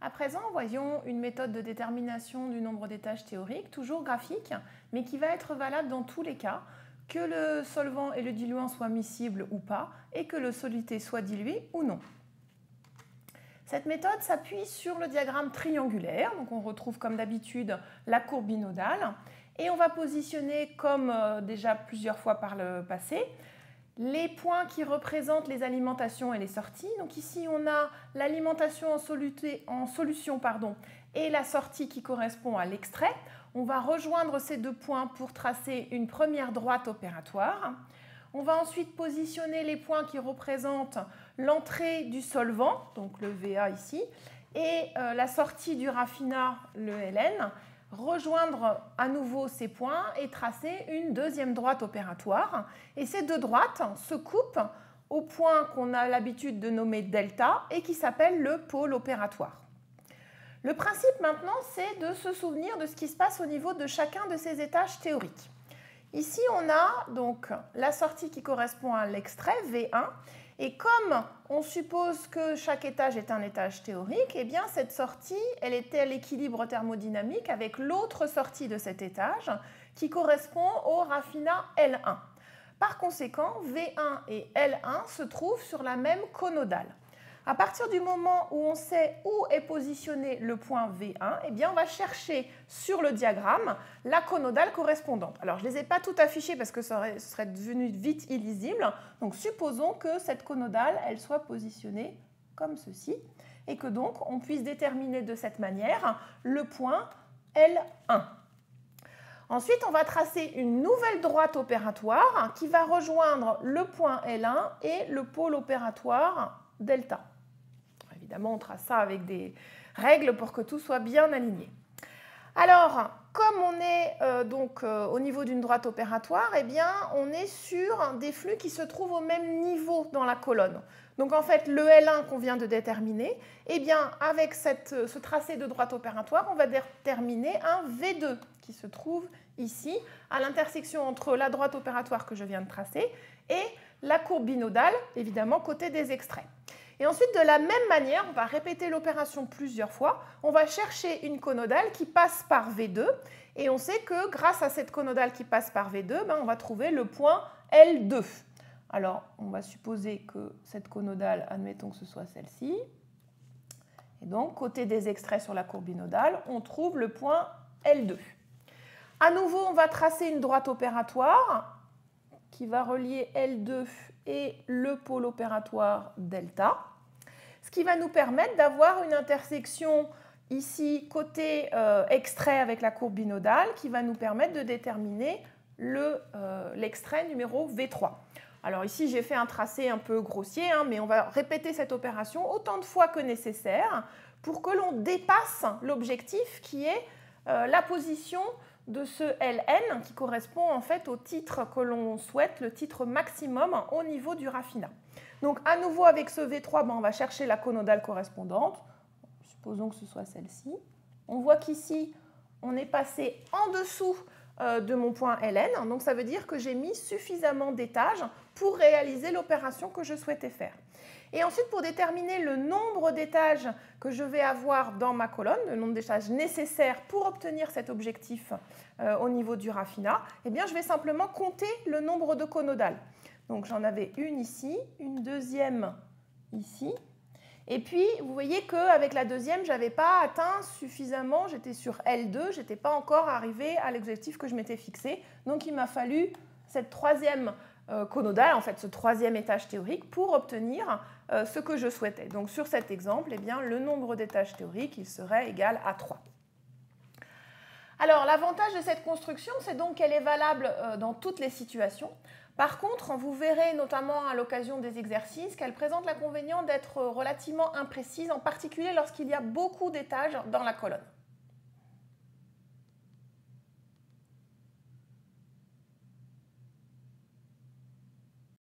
À présent, voyons une méthode de détermination du nombre d'étages théoriques, toujours graphique, mais qui va être valable dans tous les cas, que le solvant et le diluant soient miscibles ou pas, et que le soluté soit dilué ou non. Cette méthode s'appuie sur le diagramme triangulaire, donc on retrouve comme d'habitude la courbe binodale, et on va positionner, comme euh, déjà plusieurs fois par le passé, les points qui représentent les alimentations et les sorties. Donc ici, on a l'alimentation en, solution et la sortie qui correspond à l'extrait. On va rejoindre ces deux points pour tracer une première droite opératoire. On va ensuite positionner les points qui représentent l'entrée du solvant, donc le VA ici, et euh, la sortie du raffinat, le LN rejoindre à nouveau ces points et tracer une deuxième droite opératoire. Et ces deux droites se coupent au point qu'on a l'habitude de nommer delta et qui s'appelle le pôle opératoire. Le principe maintenant, c'est de se souvenir de ce qui se passe au niveau de chacun de ces étages théoriques. Ici, on a donc la sortie qui correspond à l'extrait V1 et comme on suppose que chaque étage est un étage théorique, eh bien cette sortie, elle était à l'équilibre thermodynamique avec l'autre sortie de cet étage qui correspond au raffinat L1. Par conséquent, V1 et L1 se trouvent sur la même conodale. À partir du moment où on sait où est positionné le point V1, eh bien on va chercher sur le diagramme la conodale correspondante. Alors je ne les ai pas toutes affichées parce que ça serait devenu vite illisible. Donc supposons que cette conodale, elle soit positionnée comme ceci et que donc on puisse déterminer de cette manière le point L1. Ensuite, on va tracer une nouvelle droite opératoire qui va rejoindre le point L1 et le pôle opératoire delta. Évidemment, on trace ça avec des règles pour que tout soit bien aligné. Alors, comme on est euh, donc euh, au niveau d'une droite opératoire, eh bien, on est sur des flux qui se trouvent au même niveau dans la colonne. Donc en fait, le L1 qu'on vient de déterminer, eh avec ce tracé de droite opératoire, on va déterminer un V2 qui se trouve ici, à l'intersection entre la droite opératoire que je viens de tracer et la courbe binodale, évidemment, côté des extraits. Et ensuite, de la même manière, on va répéter l'opération plusieurs fois. On va chercher une conodale qui passe par V2. Et on sait que grâce à cette conodale qui passe par V2, ben, on va trouver le point L2. Alors, on va supposer que cette conodale, admettons que ce soit celle-ci. Et donc, côté des extraits sur la courbe binodale, on trouve le point L2. À nouveau, on va tracer une droite opératoire qui va relier L2 et le pôle opératoire delta, ce qui va nous permettre d'avoir une intersection ici côté euh, extrait avec la courbe binodale qui va nous permettre de déterminer euh, l'extrait numéro V3. Alors ici, j'ai fait un tracé un peu grossier, hein, mais on va répéter cette opération autant de fois que nécessaire pour que l'on dépasse l'objectif qui est euh, la position de ce Ln qui correspond en fait au titre que l'on souhaite, le titre maximum au niveau du raffinat. Donc à nouveau avec ce V3, ben, on va chercher la conodale correspondante. Supposons que ce soit celle-ci. On voit qu'ici, on est passé en dessous de mon point Ln. Donc ça veut dire que j'ai mis suffisamment d'étages pour réaliser l'opération que je souhaitais faire. Et ensuite, pour déterminer le nombre d'étages que je vais avoir dans ma colonne, le nombre d'étages nécessaires pour obtenir cet objectif euh, au niveau du raffinat, eh bien, je vais simplement compter le nombre de conodales. Donc j'en avais une ici, une deuxième ici, et puis, vous voyez qu'avec la deuxième, je n'avais pas atteint suffisamment, j'étais sur L2, je n'étais pas encore arrivé à l'objectif que je m'étais fixé. Donc, il m'a fallu cette troisième euh, conodale, en fait, ce troisième étage théorique, pour obtenir euh, ce que je souhaitais. Donc, sur cet exemple, eh bien, le nombre d'étages théoriques, il serait égal à 3. Alors, l'avantage de cette construction, c'est donc qu'elle est valable euh, dans toutes les situations. Par contre, vous verrez notamment à l'occasion des exercices qu'elle présente l'inconvénient d'être relativement imprécise, en particulier lorsqu'il y a beaucoup d'étages dans la colonne.